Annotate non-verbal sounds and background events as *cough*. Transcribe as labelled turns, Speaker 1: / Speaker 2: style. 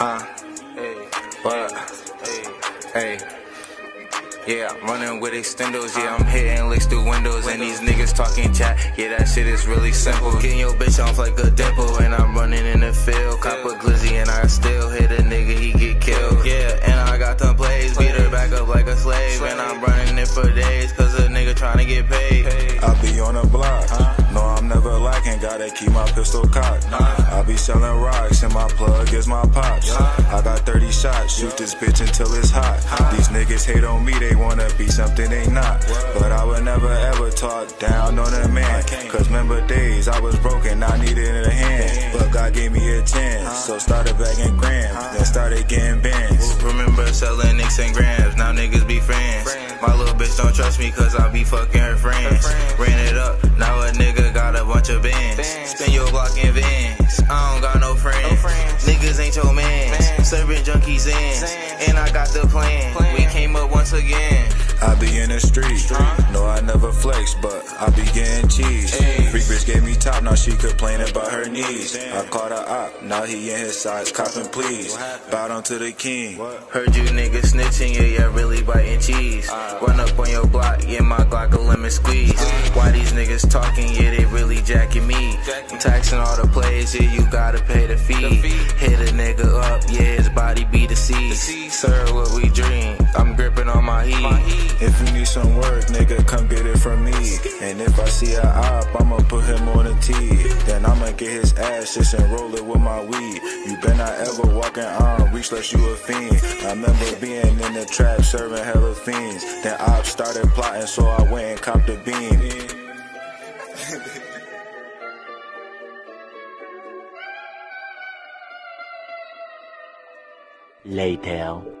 Speaker 1: Huh? Hey. What? Hey. Hey. Yeah, I'm running with extendos. Yeah, I'm hitting licks through windows. And these niggas talking chat. Yeah, that shit is really simple. Getting your bitch off like a dimple. And I'm running in the field. Cop a glizzy and I still hit a nigga, he get killed. Yeah, and I got them plays. Beat her back up like a slave. And I'm running it for days. Cause a nigga trying to get paid.
Speaker 2: I be on the block. Gotta keep my pistol cocked. I be selling rocks and my plug is my pops. I got 30 shots. Shoot this bitch until it's hot. These niggas hate on me. They wanna be something they not. But I would never ever talk down on a man. Cause remember days I was broken. I needed a hand. But God gave me a chance. So started bagging grams. Then started getting bands.
Speaker 1: Remember selling nicks and grams, now niggas be friends. My little bitch don't trust me cause I be fucking her friends. Ran it serving junkies in. And I got the plan, we came up once again.
Speaker 2: I be in the street. No, I never flex, but I be getting cheese. Freak bitch gave me top, now she complaining about her knees. I caught her op, now he in his sides, copping please. Bow down to the king.
Speaker 1: Heard you niggas snitching, yeah, yeah, really biting cheese. Uh. Run up on your block, yeah, my Glock a lemon squeeze. Uh. Why these niggas talking, yeah, they really jacking me. I'm taxing all the plays, yeah, you gotta pay the fee. Hit a nigga up, yeah, deceased. Sir, what we dream, I'm gripping on my heat.
Speaker 2: If you need some work, nigga, come get it from me. And if I see a op, I'ma put him on a T. Then I'ma get his ass just and roll it with my weed. You better not ever walk in arm reach unless you a fiend. I remember being in the trap serving hella fiends. Then ops started plotting, so I went and copped a beam. *laughs*
Speaker 3: Later.